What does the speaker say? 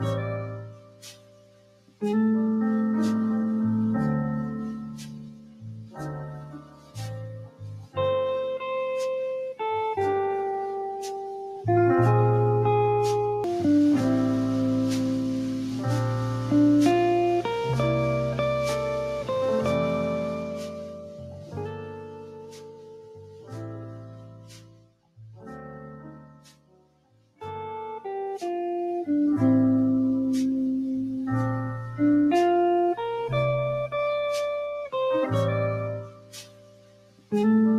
Bye. 嗯